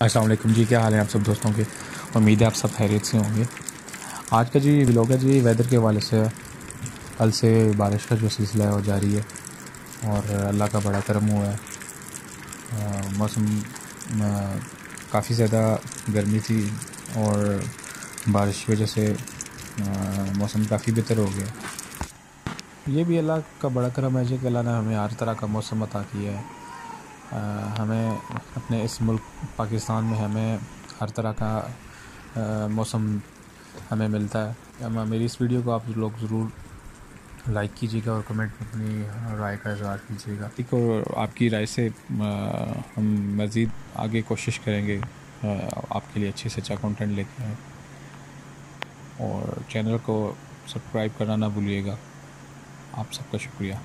वालेकुम जी, क्या हाल है आप सब दोस्तों के? उम्मीद है आप सब खैरियत से होंगे। आज का जी व्लॉग है जी वेदर के हवाले से। कल से बारिश का जो सिलसिला है वो जारी है और अल्लाह का बड़ा करम हुआ है। मौसम काफ़ी ज़्यादा गर्मी थी और बारिश की वजह से मौसम काफ़ी बेहतर हो गया। ये भी अल्लाह का बड़ा करम है जी कि अल्लाह ने हमें हर तरह का मौसम अता किया है। हमें अपने इस मुल्क, पाकिस्तान में हमें हर तरह का मौसम हमें मिलता है। मेरी इस वीडियो को आप लोग ज़रूर लाइक कीजिएगा और कमेंट में अपनी राय का इजहार कीजिएगा। ठीक और आपकी राय से हम मज़ीद आगे कोशिश करेंगे आपके लिए अच्छे से अच्छा कंटेंट लेके आए। और चैनल को सब्सक्राइब करना ना भूलिएगा। आप सबका शुक्रिया।